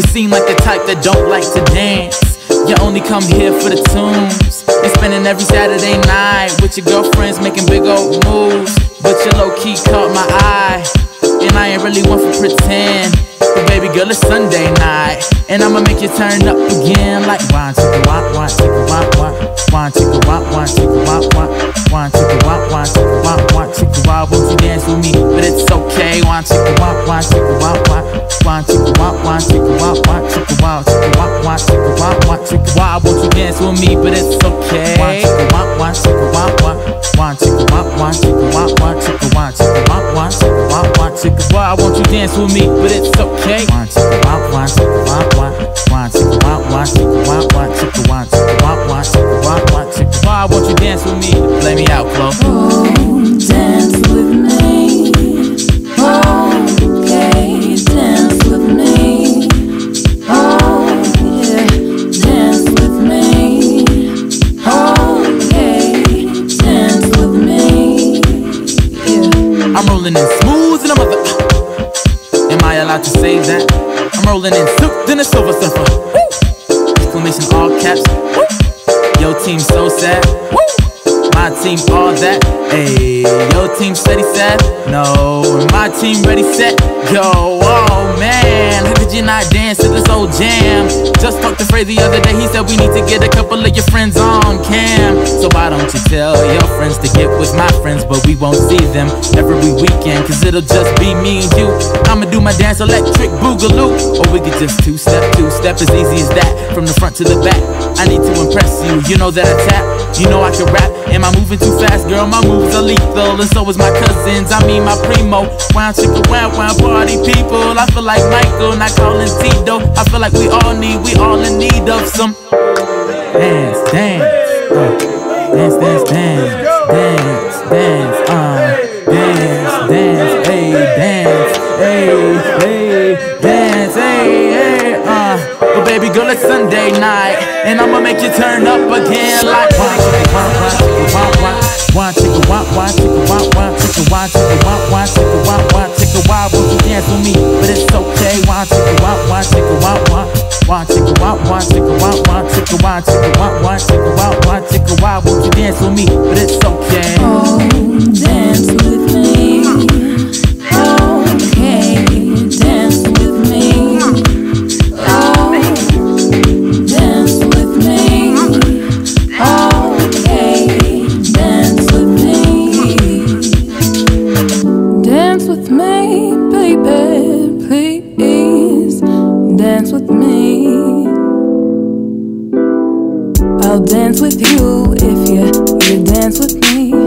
Yo, you seem like the type that don't like to dance. You only come here for the tunes. And spending every Saturday night with your girlfriends making big old moves. But your low key caught my eye. And I ain't really one for pretend. But baby girl, it's Sunday night. And I'ma make you turn up again like wine, chicka, wine, wine, chicka, wine, wine, wine, chicka, wine, wine, wine, it's okay. Wine, chicka, wine, wine, chicka, wine, wine, wine, chicka, wine, wine, chicka, wine, wine, chicka, wine, chicka, wine, wine, chicka, wine, wine, chicka, wine. Won't you dance with me? But it's okay. Wine, chicka, wine, wine, chicka, wine, wine, wine, chicka, wine, wine, chicka, wine, wine, chicka, wine, chicka, wine, wine, chicka, wine, wine, chicka, wine. Won't you dance with me? But it's okay. Wine, chicka, wine, wine, chicka, wine, wine, wine, chicka, wine, wine, chicka, wine, wine, chicka, wine, chicka, wine, wine, chicka, wine, wine, chicka, wine. Won't you dance with me? Play me out, Chloe. Oh, dance rolling in smooth and I'm mother. Am I allowed to say that? I'm rolling in soup, then a silver surfer. Exclamation all caps. Woo! Yo, team so sad. Woo! My team all that. Hey, yo, team steady sad. No, my team ready set. Go, oh man, how could you not dance to this old jam? Just talked to Frey the other day. He said we need to get a couple of your friends on cam. So why don't you tell your friends to get with my friends, but we won't see them every weekend, cause it'll just be me and you. I'ma do my dance electric boogaloo, or we could just two step, two step as easy as that, from the front to the back. I need to impress you, you know that I tap, you know I can rap. Am I moving too fast, girl? My moves are lethal, and so is my cousins. I mean my primo. Wow, chicka, wow, wow, party people. I feel like Michael, not calling Tito. I feel like we all need, we all in need of some dance, dance, uh, dance, dance, dance, dance, dance, uh, dance, dance, hey, dance, hey, hey, dance, baby girl, it's Sunday night, and I'ma make you turn up again like one, one, chicka, one, one, one, chicka, one, one, chicka, one, one, chicka, one, chicka, one, one, chicka, one, one, chicka, why won't you dance with me? But it's okay, one, chicka, one, one, chicka, one, one, one, chicka, one, one, chicka, one, one, chicka, one, chicka, one, one, chicka, one, one, chicka, why won't you dance with me? But it's okay. Oh, dance with me. With you if you you dance with me.